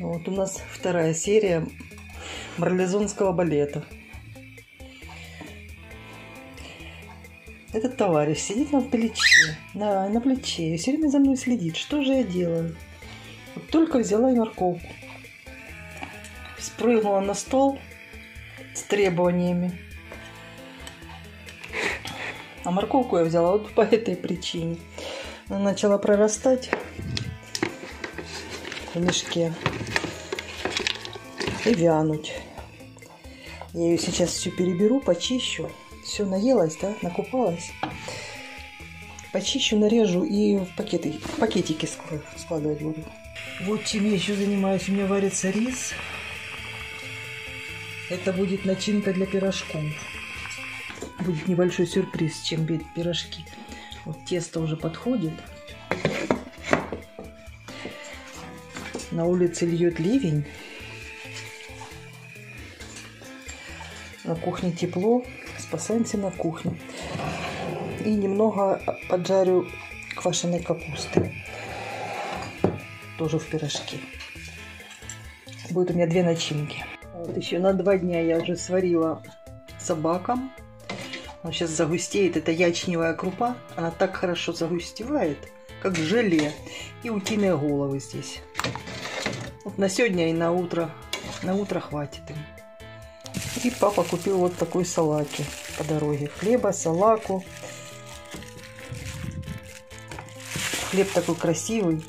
Вот у нас вторая серия марлезонского балета. Этот товарищ сидит на плече, на, на плече, и все время за мной следит. Что же я делаю? Вот только взяла морковку. Спрыгнула на стол с требованиями. А морковку я взяла вот по этой причине. Она начала прорастать в мешке и вянуть. Я ее сейчас всю переберу, почищу. Все наелась, да, накупалась. Почищу, нарежу и в пакеты, в пакетики складывать буду. Вот чем я еще занимаюсь. У меня варится рис. Это будет начинка для пирожков. Будет небольшой сюрприз, чем пирожки. Вот тесто уже подходит. На улице льет ливень. На кухне тепло. Спасаемся на кухне. И немного поджарю квашеной капусты. Тоже в пирожки. Будет у меня две начинки. Вот еще на два дня я уже сварила собакам. Он сейчас загустеет. Это ячневая крупа. Она так хорошо загустевает, как желе. И утиные головы здесь. Вот на сегодня и на утро. На утро хватит им. И папа купил вот такой салаки по дороге. Хлеба, салаку. Хлеб такой красивый.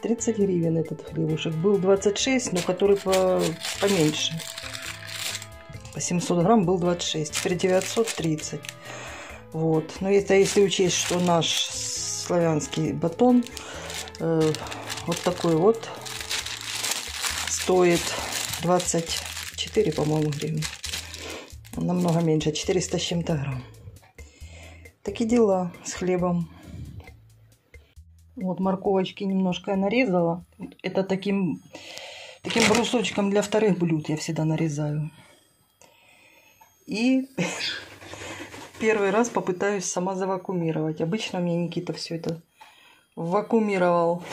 30 гривен этот хлебушек. Был 26, но который по, поменьше. По 700 грамм был 26. Теперь 930. Вот. Но это если учесть, что наш славянский батон э, вот такой вот стоит 24, по-моему, гривен. Намного меньше, 400 с чем-то грамм. Такие дела с хлебом. Вот морковочки немножко я нарезала. Это таким, таким брусочком для вторых блюд я всегда нарезаю. И первый раз попытаюсь сама завакумировать. Обычно мне Никита все это вакуумировал.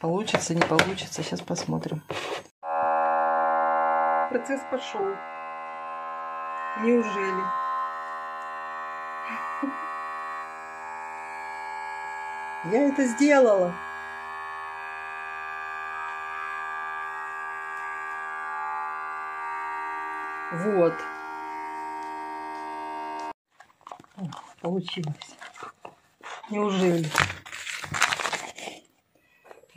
Получится, не получится. Сейчас посмотрим. Процесс пошел. Неужели? Я это сделала. Вот. Получилось. Неужели?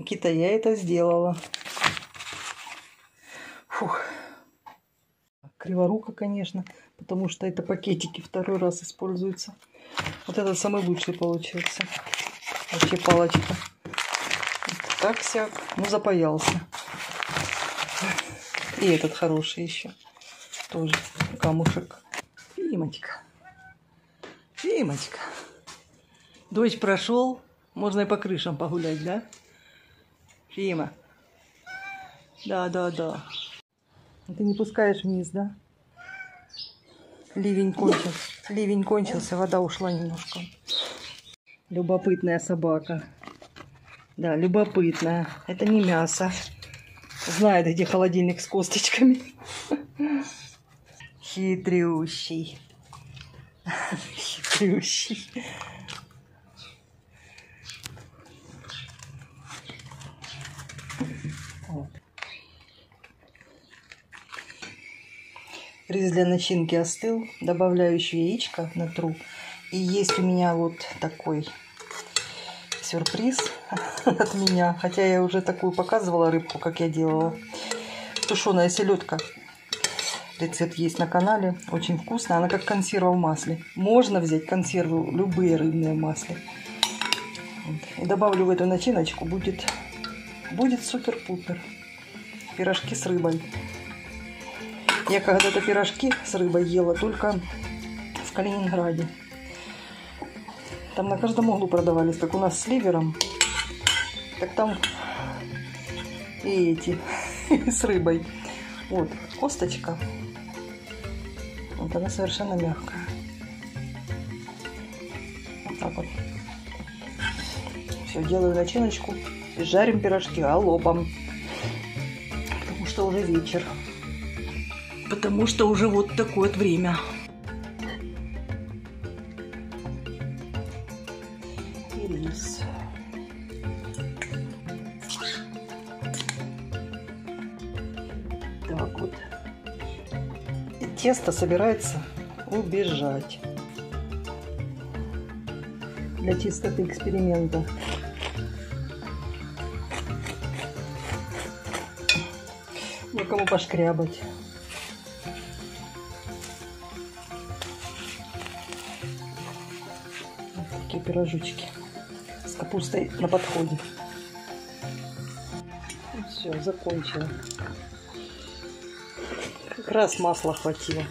Никита, я это сделала. Фух. Криворука, конечно, потому что это пакетики второй раз используются. Вот этот самый лучший получился. Вообще палочка. Так всяк. Ну, запаялся. И этот хороший еще. Тоже камушек. Фимочка. Фимочка. Дождь прошел. Можно и по крышам погулять, да? Фима. Да, да, да. Ты не пускаешь вниз, да? Ливень кончился. Ливень кончился, вода ушла немножко. Любопытная собака. Да, любопытная. Это не мясо. Знает, где холодильник с косточками. Хитрющий. Хитрющий. Рис для начинки остыл. Добавляю еще яичко на тру. И есть у меня вот такой сюрприз от меня. Хотя я уже такую показывала рыбку, как я делала. Тушеная селедка. Рецепт есть на канале. Очень вкусно. Она как консерва в масле. Можно взять консерву, любые рыбные масле. И добавлю в эту начиночку. Будет, будет супер-пупер. Пирожки с рыбой. Я когда-то пирожки с рыбой ела только в Калининграде. Там на каждом углу продавались, как у нас с ливером. Так там и эти с рыбой. Вот, косточка. Вот она совершенно мягкая. Вот так вот. Все, делаю начиночку. Жарим пирожки алобом. Потому что уже вечер. Потому что уже вот такое вот время. И. Так вот. И тесто собирается убежать. Для чистоты эксперимента. Некому пошкрябать. Такие пирожочки с капустой на подходе. Все, закончила. Как раз масла хватило.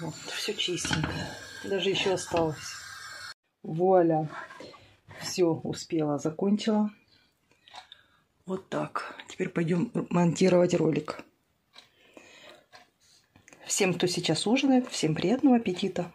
Вот, все чистенько. Даже еще осталось. Вуаля. Все, успела, закончила. Вот так. Теперь пойдем монтировать ролик. Всем, кто сейчас ужинает, всем приятного аппетита.